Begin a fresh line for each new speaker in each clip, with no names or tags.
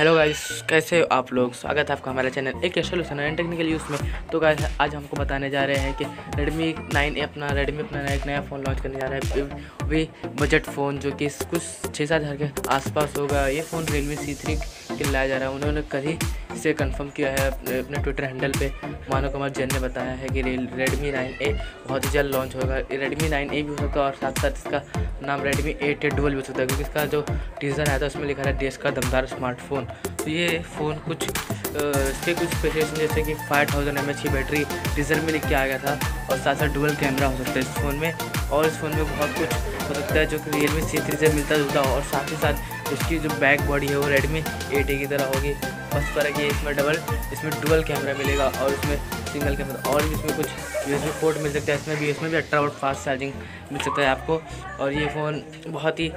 Hello guys कैसे आप लोग? स्वागत है आपका हमारे चैनल एक सोल्यूशन एंड टेक्निकल यूज़ में। तो गाइस आज हमको बताने जा रहे हैं कि Redmi 9 अपना रेडमी अपना एक नया फ़ोन लॉन्च करने जा रहा है। वे बजट फ़ोन जो कि कुछ छः सात हज़ार के आसपास होगा। ये फ़ोन रेडमी सी थ्री के लाया जा रहा है। उन्होंने कभी इसे कंफर्म किया है अपने ट्विटर हैंडल पे। मानो कुमार जैन ने बताया है कि रेडमी नाइन ए बहुत ही जल्द लॉन्च होगा। रेडमी नाइन ए भी हो सकता है और साथ साथ इसका नाम रेडमी एट ए डुअल भी हो सकता है, क्योंकि इसका जो टीज़र आया था, उसमें लिखा है देश का दमदार स्मार्टफ़ोन तो ये फ़ोन कुछ इसके कुछ स्पेसिफिकेशन जैसे कि फाइव थाउज़ेंड एम की बैटरी टीज़र में लिख के आ गया था और साथ साथ डुअल कैमरा हो सकता है इस फ़ोन में। और इस फ़ोन में बहुत कुछ हो सकता है जो कि रियल मी सी थ्री से मिलता जुलता और साथ ही साथ इसकी जो बैक बॉडी है वो रेडमी एट की तरह होगी। बस फ़र्क ये इसमें डबल इसमें डुअल कैमरा मिलेगा और इसमें सिंगल कैमरा और इसमें कुछ यूएसबी पोर्ट मिल सकता है। इसमें भी इसमें भी अट्ठारह वोट फास्ट चार्जिंग मिल सकता है आपको। और ये फ़ोन बहुत ही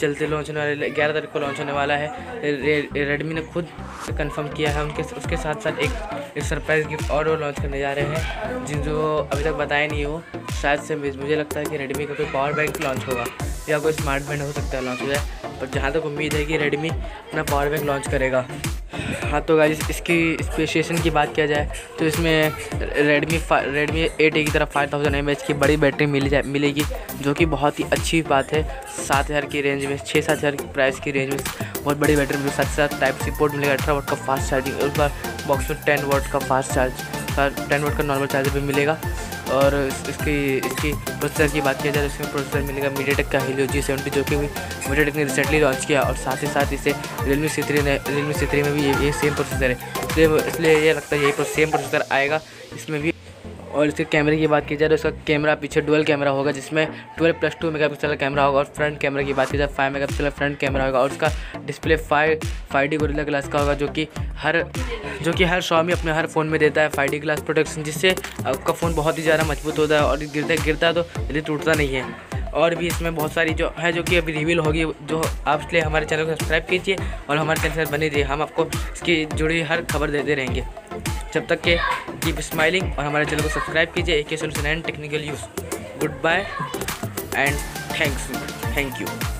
जल्दी लॉन्च होने वाले, ग्यारह तारीख को लॉन्च होने वाला है। रेडमी ने खुद कंफर्म किया है, उनके, उसके साथ साथ एक सरप्राइज़ गिफ्ट और वो लॉन्च करने जा रहे हैं जिन जो अभी तक बताया नहीं हो। शायद से मुझे लगता है कि रेडमी का कोई पावर बैंक लॉन्च होगा, या कोई स्मार्ट बैंड हो सकता है लॉन्च हो जाए। पर जहाँ तक उम्मीद है कि रेडमी अपना पावर बैंक लॉन्च करेगा। हाँ तो गाइस इसकी स्पेसिएशन की बात किया जाए तो इसमें रेडमी रेडमी एट ए की तरफ़ फाइव थाउज़ेंड एम की बड़ी बैटरी मिल जाए, मिलेगी, जो कि बहुत ही अच्छी बात है। सात हज़ार की रेंज में, छः, सात हज़ार की प्राइस की रेंज में बहुत बड़ी बैटरी मिलेगी। साथ साथ टाइप सी पोर्ट मिलेगा, अठारह वोट का फास्ट चार्जिंग उस बार बॉक्स में टेन वोट का फास्ट चार्ज टेन वोट का नॉर्मल चार्जर भी मिलेगा। और इसकी इसकी प्रोसेसर की बात किया जाए तो इसमें प्रोसेसर मिलेगा मीडियाटेक का हीलियो जी सेवेंटी जो कि मीडियाटेक ने रिसेंटली लॉन्च किया और साथ ही साथ इसे रियलमी सी थ्री ने रियलमी सी थ्री में भी ये, ये सेम प्रोसेसर है। इसलिए इसलिए ये लगता है यही सेम प्रोसेसर आएगा इसमें भी। और इसके कैमरे की बात की जाए तो इसका कैमरा पीछे डुअल कैमरा होगा जिसमें twelve plus two mega pixel का कैमरा होगा और फ्रंट कैमरा की बात की जाए five mega pixel front camera होगा और उसका display five five D Gorilla glass का होगा जो कि हर जो कि हर शॉमी अपने हर फ़ोन में देता है फाइव ग्लास प्रोटेक्शन जिससे आपका फ़ोन बहुत ही ज़्यादा मज़बूत होता है और गिरता गिरता तो जल्दी टूटता नहीं है। और भी इसमें बहुत सारी जो है, जो कि अभी रिवील होगी, जो आप इसलिए हमारे चैनल को सब्सक्राइब कीजिए और हमारे चैनल से बने रहिए। हम आपको इसकी जुड़ी हर खबर देते रहेंगे। जब तक के कीप स्माइलिंग और हमारे चैनल को सब्सक्राइब कीजिए। A K solution and technical use goodbye and thanks thank you